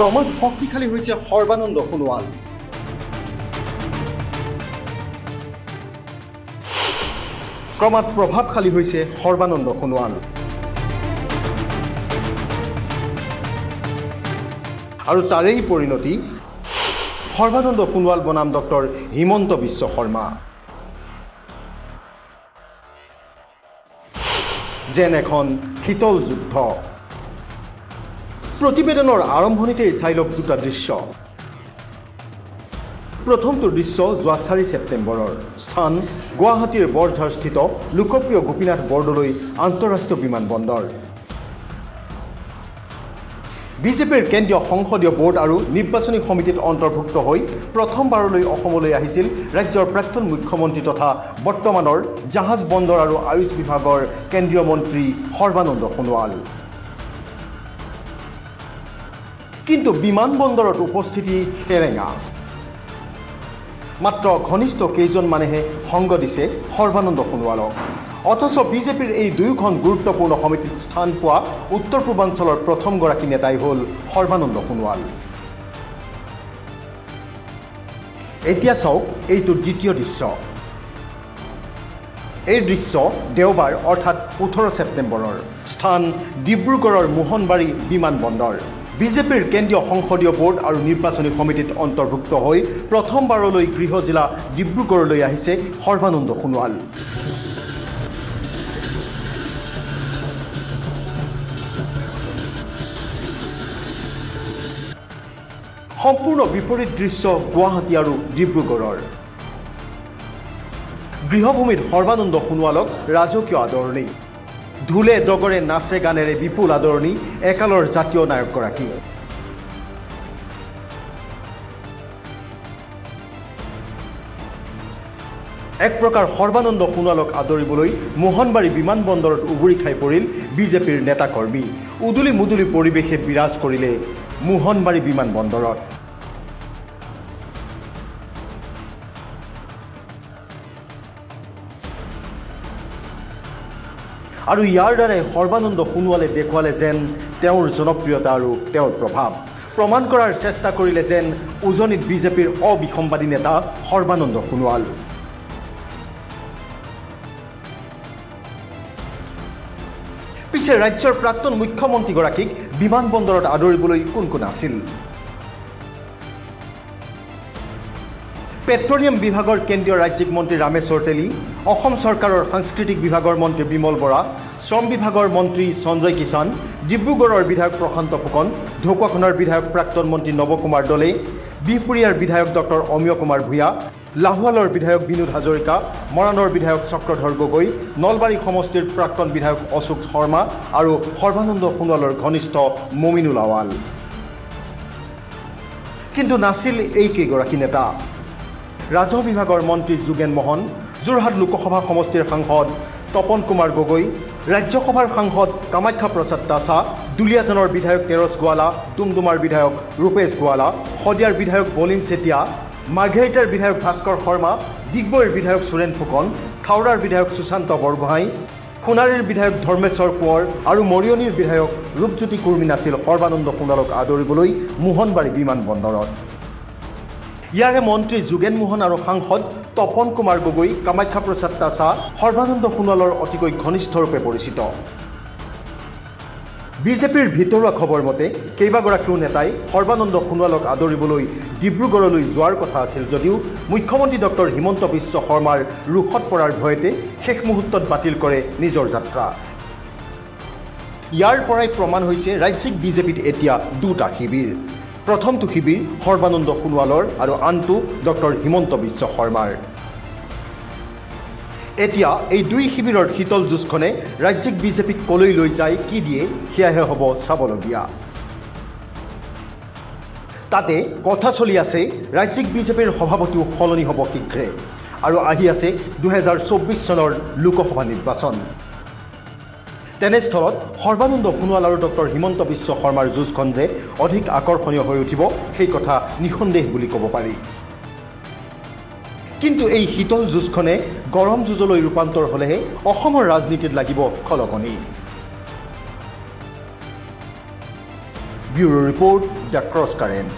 ক্ৰমাৎ শক্তিশালী হৈছে সৰ্বানন্দ সোণোৱাল। ক্ৰমাৎ প্ৰভাৱশালী হৈছে সৰ্বানন্দ সোণোৱাল। আৰু তাৰেই পৰিণতি সৰ্বানন্দ সোণোৱাল বনাম ডক্টৰ হিমন্ত বিশ্ব শৰ্মা। যেন এখন শীতল যুদ্ধ। প্ৰতিবেদনৰ আৰম্ভণিতেই চাই লওক দুটা দৃশ্য। প্ৰথমটো দৃশ্য যোৱা চাৰি ছেপ্টেম্বৰৰ। স্থান গুৱাহাটীৰ বৰঝাৰস্থিত লোকপ্ৰিয় গোপীনাথ বৰদলৈ আন্তঃৰাষ্ট্ৰীয় বিমানবন্দৰ বিজেপিৰ কেন্দ্ৰীয় সংসদীয় বোৰ্ড আৰু নিৰ্বাচনী সমিতিত অন্তৰ্ভুক্ত হৈ প্ৰথমবাৰলৈ অসমলৈ আহিছিল ৰাজ্যৰ প্ৰাক্তন মুখ্যমন্ত্ৰী তথা বৰ্তমানৰ জাহাজ বন্দৰ আৰু আয়ুষ বিভাগৰ কেন্দ্ৰীয় মন্ত্ৰী সৰ্বানন্দ সোণোৱাল। কিন্তু বিমানবন্দৰত উপস্থিতি সেৰেঙা মাত্ৰ ঘনিষ্ঠ কেইজনমানেহে সংগ দিছে সৰ্বানন্দ সোণোৱালক। অথচ বিজেপিৰ এই দুয়োখন গুৰুত্বপূৰ্ণ সমিতিত স্থান পোৱা উত্তৰ পূৰ্বাঞ্চলৰ প্ৰথমগৰাকী নেতাই হ'ল সৰ্বানন্দ সোণোৱাল। এতিয়া চাওক এইটো দ্বিতীয় দৃশ্য। এই দৃশ্য দেওবাৰ অৰ্থাৎ ওঠৰ ছেপ্টেম্বৰৰ স্থান ডিব্ৰুগড়ৰ মোহনবাৰী বিমানবন্দৰ। বিজেপিৰ কেন্দ্ৰীয় সংসদীয় বোৰ্ড আৰু নিৰ্বাচনী সমিতিত অন্তৰ্ভুক্ত হৈ প্ৰথমবাৰলৈ গৃহ জিলা ডিব্ৰুগড়লৈ আহিছে সৰ্বানন্দ সোণোৱাল। সম্পূৰ্ণ বিপৰীত দৃশ্য গুৱাহাটী আৰু ডিব্ৰুগড়ৰ। গৃহভূমিত সৰ্বানন্দ সোণোৱালক ৰাজকীয় আদৰণি। ঢোলে ডগৰে নাচে গানেৰে বিপুল আদৰণি একালৰ জাতীয় নায়কগৰাকী। এক প্ৰকাৰ সৰ্বানন্দ সোণোৱালক আদৰিবলৈ মোহনবাৰী বিমানবন্দৰত উবুৰি খাই পৰিল বিজেপিৰ নেতাকৰ্মী। উদুলি মুদুলি পৰিৱেশে বিৰাজ কৰিলে মোহনবাৰী বিমানবন্দৰত আৰু ইয়াৰ দ্বাৰাই সৰ্বানন্দ সোণোৱালে দেখুৱালে যেন তেওঁৰ জনপ্ৰিয়তা আৰু তেওঁৰ প্ৰভাৱ। প্ৰমাণ কৰাৰ চেষ্টা কৰিলে যেন উজনিত বিজেপিৰ অবিসম্বাদী নেতা সৰ্বানন্দ সোণোৱাল। পিছে ৰাজ্যৰ প্ৰাক্তন মুখ্যমন্ত্ৰীগৰাকীক বিমানবন্দৰত আদৰিবলৈ কোন কোন আছিল? পেট্ৰলিয়াম বিভাগৰ কেন্দ্ৰীয় ৰাজ্যিক মন্ত্ৰী ৰামেশ্বৰ তেলী অসম চৰকাৰৰ সাংস্কৃতিক বিভাগৰ মন্ত্ৰী বিমল বৰা শ্ৰম বিভাগৰ মন্ত্ৰী সঞ্জয় কিষাণ ডিব্ৰুগড়ৰ বিধায়ক প্ৰশান্ত ফুকন ঢকুৱাখনৰ বিধায়ক প্ৰাক্তন মন্ত্ৰী নৱকুমাৰ দলে বিহপুৰীয়াৰ বিধায়ক ডক্টৰ অমীয় কুমাৰ ভূঞা লাহোৱালৰ বিধায়ক বিনোদ হাজৰিকা মৰাণৰ বিধায়ক চক্ৰধৰ গগৈ নলবাৰী সমষ্টিৰ প্ৰাক্তন বিধায়ক অশোক শৰ্মা আৰু সৰ্বানন্দ সোণোৱালৰ ঘনিষ্ঠ মমিনুল আৱাল। কিন্তু নাছিল এইকেইগৰাকী নেতা। ৰাজহ বিভাগৰ মন্ত্ৰী যোগেন মোহন যোৰহাট লোকসভা সমষ্টিৰ সাংসদ তপন কুমাৰ গগৈ ৰাজ্যসভাৰ সাংসদ কামাখ্যা প্ৰসাদ দাসা দুলীয়াজানৰ বিধায়ক তেৰছ গোৱালা ডুমডুমাৰ বিধায়ক ৰূপেশ গোৱালা শদিয়াৰ বিধায়ক বলিন চেতিয়া মাৰ্ঘেৰিটাৰ বিধায়ক ভাস্কৰ শৰ্মা ডিগবৈৰ বিধায়ক সুৰেণ ফুকন থাওৰাৰ বিধায়ক সুশান্ত বৰগোহাঁই সোণাৰীৰ বিধায়ক ধৰ্মেশ্বৰ কোঁৱৰ আৰু মৰিয়নিৰ বিধায়ক ৰূপজ্যোতি কুৰ্মী নাছিল সৰ্বানন্দ সোণোৱালক আদৰিবলৈ মোহনবাৰী বিমানবন্দৰত ইয়াৰে মন্ত্ৰী যোগেন মোহন আৰু সাংসদ তপন কুমাৰ গগৈ কামাখ্যা প্ৰসাদ তাছা সৰ্বানন্দ সোণোৱালৰ অতিকৈ ঘনিষ্ঠৰূপে পৰিচিত। বিজেপিৰ ভিতৰুৱা খবৰ মতে কেইবাগৰাকীও নেতাই সৰ্বানন্দ সোণোৱালক আদৰিবলৈ ডিব্ৰুগড়লৈ যোৱাৰ কথা আছিল যদিও মুখ্যমন্ত্ৰী ডক্টৰ হিমন্ত বিশ্ব শৰ্মাৰ ৰোষত পৰাৰ ভয়তে শেষ মুহূৰ্তত বাতিল কৰে নিজৰ যাত্ৰা। ইয়াৰ পৰাই প্ৰমাণ হৈছে ৰাজ্যিক বিজেপিত এতিয়া দুটা শিবিৰ। প্ৰথমটো শিবিৰ সৰ্বানন্দ সোণোৱালৰ আৰু আনটো ডক্টৰ হিমন্ত বিশ্ব শৰ্মাৰ। এতিয়া এই দুই শিবিৰৰ শীতল যুঁজখনে ৰাজ্যিক বিজেপিক কলৈ লৈ যায় কি দিয়ে সেয়াহে হ'ব চাবলগীয়া। তাতে কথা চলি আছে ৰাজ্যিক বিজেপিৰ সভাপতিও সলনি হ'ব শীঘ্ৰে। আৰু আহি আছে দুহেজাৰ চৌব্বিছ চনৰ লোকসভা নিৰ্বাচন। তেনেস্থলত সৰ্বানন্দ সোণোৱাল আৰু ডক্টৰ হিমন্ত বিশ্ব শৰ্মাৰ যুঁজখন যে অধিক আকৰ্ষণীয় হৈ উঠিব সেই কথা নিঃসন্দেহ বুলি ক'ব পাৰি। কিন্তু এই শীতল যুঁজখনে গৰম যুঁজলৈ ৰূপান্তৰ হ'লেহে অসমৰ ৰাজনীতিত লাগিব খলকনি bureau report the cross current.